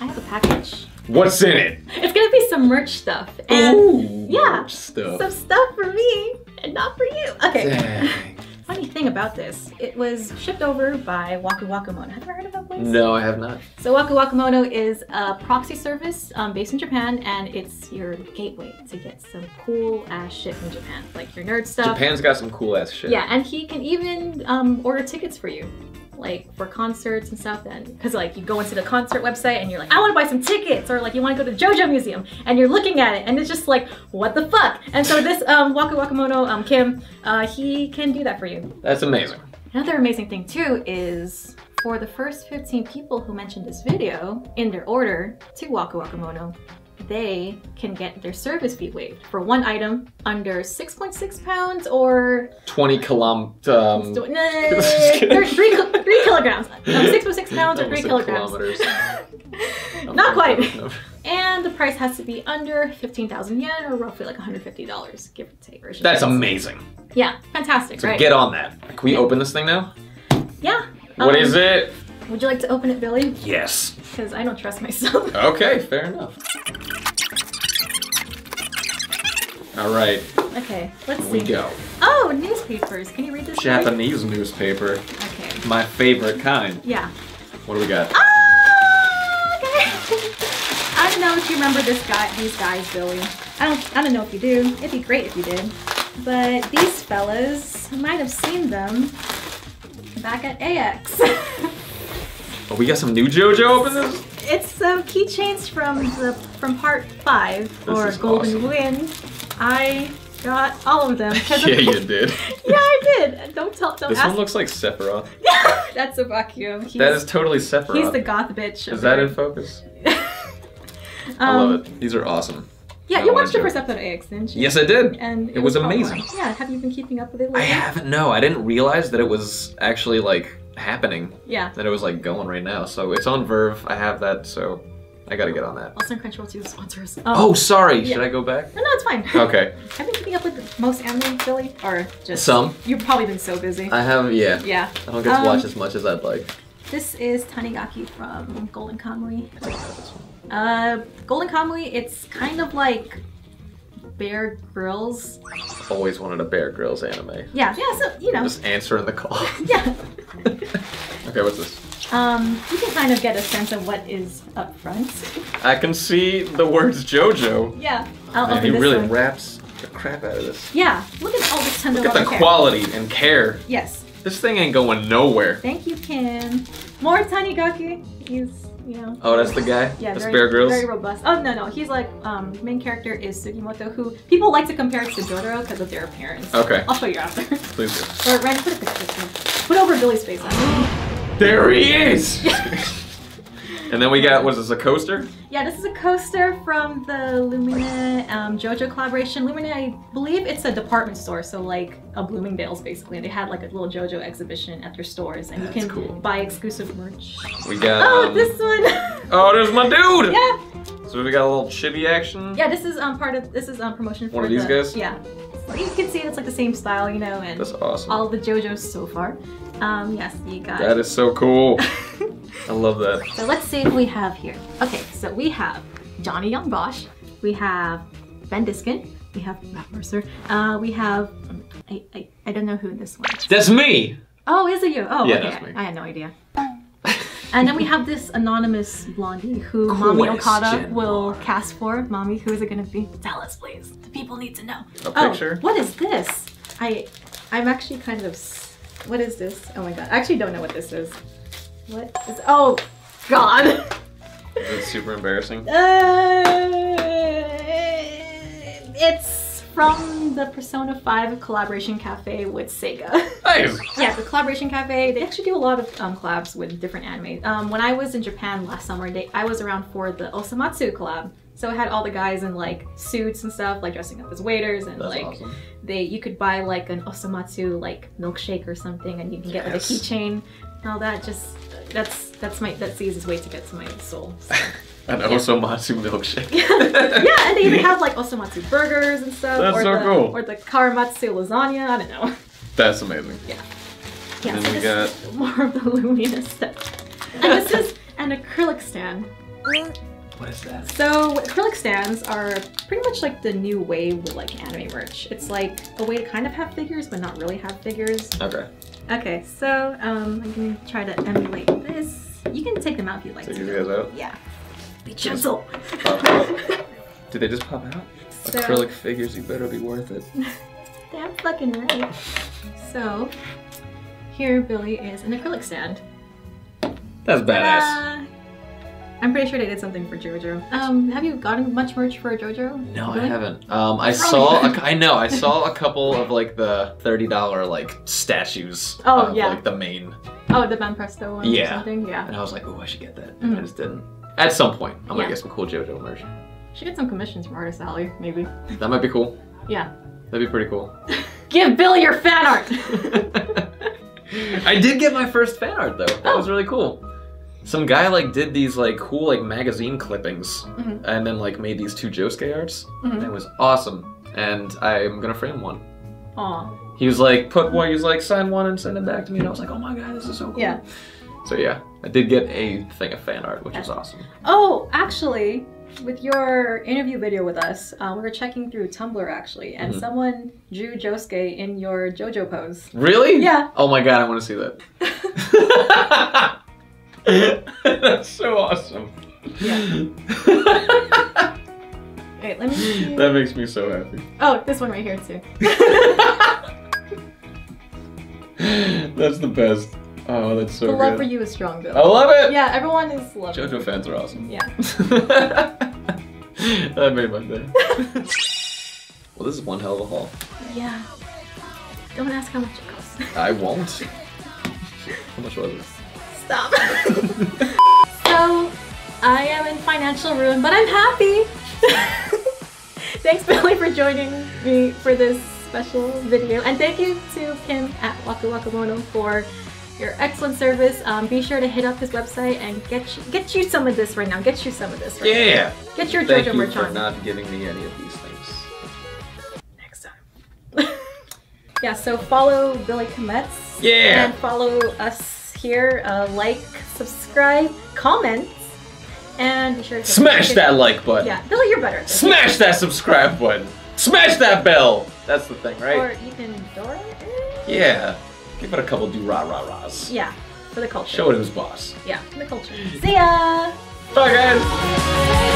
I have a package. What's in it? It's gonna be some merch stuff. And Ooh, yeah, merch stuff. some stuff for me and not for you. Okay. Dang. Funny thing about this, it was shipped over by WakuWakuMono. Have you heard of that place? No, I have not. So WakuWakuMono is a proxy service um, based in Japan, and it's your gateway to get some cool ass shit from Japan, like your nerd stuff. Japan's got some cool ass shit. Yeah, and he can even um, order tickets for you, like for concerts and stuff. Then, because like you go into the concert website and you're like, I want to buy some tickets, or like you want to go to the JoJo Museum, and you're looking at it, and it's just like, what the fuck? And so this um, WakuWakuMono um, Kim, uh, he can do that for you. That's amazing. Another amazing thing too is for the first 15 people who mentioned this video in their order to WakuWakuMono, they can get their service fee waived for one item under 6.6 pounds or 20 kilom. Um, no, three, three, three kilograms. No, 6.6 pounds or three kilograms. Not quite. And the price has to be under 15,000 yen or roughly like $150, give or take. or That's amazing. Yeah, fantastic, So right? get on that. Can we open this thing now? yeah. What Um, is it? Would you like to open it, Billy? Yes. Because I don't trust myself. Okay, fair enough. All right, Okay, let's here we see. go. Oh, newspapers. Can you read this? Japanese newspaper, Okay. my favorite kind. Yeah. What do we got? Ah, okay. I don't know if you remember this guy, these guys, Billy. I don't. I don't know if you do. It'd be great if you did. But these fellas, might have seen them back at AX. Oh, we got some new JoJo open this? it's some keychains from the from part five This or Golden awesome. Wind. I got all of them. Yeah, of- you did. yeah, I did. Don't tell. Don't This ask. one looks like Sephiroth. That's a vacuum. He's, That is totally Sephiroth. he's the goth bitch. Is that in focus? I Um, love it. These are awesome. Yeah, I you watched first episode of AX, didn't you? Yes, I did. And It was part amazing. Yeah, have you been keeping up with it Lately? I haven't. No, I didn't realize that it was actually like happening. Yeah. That it was like going right now. So it's on VRV. I have that. So I got to get on that. Also, Crunchyroll too sponsors. Um, Oh, sorry. yeah. Should I go back? No, no, it's fine. Okay. I've been keeping up with most anime, Billy? Or just Some. You've probably been so busy. I have. Yeah. yeah. I don't get to watch Um, as much as I'd like. This is Tanigaki from Golden Kamui. Uh, Golden Kamui, it's kind of like Bear Grylls. Always wanted a Bear Grylls anime. Yeah, yeah. So you know, Just answering the call. yeah. okay, what's this? Um, you can kind of get a sense of what is up front. I can see the words JoJo. Yeah. I'll Man, he really one. wraps the crap out of this. Yeah. Look at all this tender Look at the care. quality and care. Yes. This thing ain't going nowhere. Thank you, Kim. More Tanigaki. He's, you know. Oh, that's the guy? Yeah, that's very, Bear Grylls? very robust. Oh no, no, he's like um main character is Sugimoto, who people like to compare to Jotaro because of their appearance. Okay. I'll show you after. Please do. or Ryan, put a picture. Put over Billy's face. Actually. There he is! and then we got, was this, a coaster? Yeah, this is a coaster from the Lumina um, JoJo collaboration. Lumina, I believe it's a department store, so like a Bloomingdale's basically. And They had like a little JoJo exhibition at their stores, and That's you can cool. buy exclusive merch. We got. Oh, um, this one. Oh, there's my dude! yeah, So we got a little chibi action. yeah. This is um part of this is um promotion for One of these the- guys? Yeah, you can see it's like the same style, you know, and That's awesome. all the JoJos so far. Um, yes, you got. That is so cool. I love that. So let's see what we have here. Okay, so we have Johnny Young Bosch, we have Ben Diskin, we have Matt Mercer, uh, we have I, I, I don't know who this one is. That's me! Oh, is it you? Oh, Yeah, okay. that's me. I had no idea. and then we have this anonymous blondie who Mommy Okada will mark. cast for. Mommy, who is it gonna be? Tell us, please. The people need to know. A Oh, picture? what is this? I, I'm actually kind of. What is this? Oh my god, I actually don't know what this is. What is? Oh, God. It's super embarrassing? Uh, it's from the Persona 5 collaboration cafe with Sega. Nice! yeah, the collaboration cafe, they actually do a lot of um, collabs with different anime. Um, when I was in Japan last summer, they, I was around for the Osomatsu collab. So it had all the guys in like suits and stuff, like dressing up as waiters and That's like awesome. they you could buy like an Osomatsu like milkshake or something and you can get like a keychain and all that. Just that's that's my that's the easiest way to get to my soul. So. An Yeah. Osomatsu milkshake. yeah, and they even have like osomatsu burgers and stuff. That's or so the, cool. Or the Karamatsu lasagna. I don't know. That's amazing. Yeah, And so then we got more of the Lumina stuff. And this is an acrylic stand What is that? So acrylic stands are pretty much like the new wave with like anime merch. It's like a way to kind of have figures, but not really have figures. Okay. Okay, so um, I'm gonna try to emulate this. You can take them out if you like Take these guys out. Yeah. Be gentle. Did they just pop out? So- Acrylic figures, you better be worth it. Damn fucking right. So here, Billy is an acrylic stand. That's badass. Ta-da! I'm pretty sure they did something for JoJo. Um, have you gotten much merch for JoJo? No, I Really? haven't. Um, I Probably saw. A, I know. I saw a couple of like the thirty dollar like statues. Oh, of, yeah. Like the main, Oh, the Banpresto one or Yeah. something? Yeah. and I was like, oh, I should get that. And I just didn't. At some point, I'm gonna Yeah. get some cool JoJo merch. Should get some commissions from Artist Alley, maybe. That might be cool. Yeah. That'd be pretty cool. Give Billy your fan art! I did get my first fan art though. That Oh. was really cool. Some guy like did these like cool like magazine clippings Mhm. and then like made these two Josuke arts. Mhm. It was awesome. And I'm gonna frame one. Aw. He was like, put one, he was like, sign one and send it back to me. And I was like, oh my god, this is so cool. Yeah. So yeah, I did get a thing of fan art, which was awesome. Oh, actually, with your interview video with us, uh, we were checking through Tumblr actually, and Mhm. someone drew Josuke in your JoJo pose. Really? Yeah. Oh my god, I want to see that. That's so awesome. Yeah. Wait, let me see. that makes me so happy. Oh, this one right here too. That's the best. Oh, that's so the love for you is strong, Bill. I love it. Yeah, everyone is loving. JoJo fans are awesome. Yeah. that made my day. well, this is one hell of a haul. Yeah. Don't ask how much it costs. I won't. How much was it? Stop. so, I am in financial ruin, but I'm happy. Thanks, Billy, for joining me for this special video. And thank you to Kim at WakuWakuMono for your excellent service. Um, be sure to hit up his website and get you, get you some of this right now. Get you some of this right Yeah. now. Get your Thank JoJo you for not giving me any of these things. next time. yeah, so follow Billy Kametz. Yeah. And follow us here. Uh, like, subscribe, comment, and be sure to Smash that like button. Yeah, Billy, you're better. Smash that subscribe button. Smash that bell. That's the thing, right? Or you can Dora. it? Yeah. Give it a couple do rah rah rahs. Yeah, for the culture. Show it who's boss. Yeah, for the culture. See ya. Bye, guys.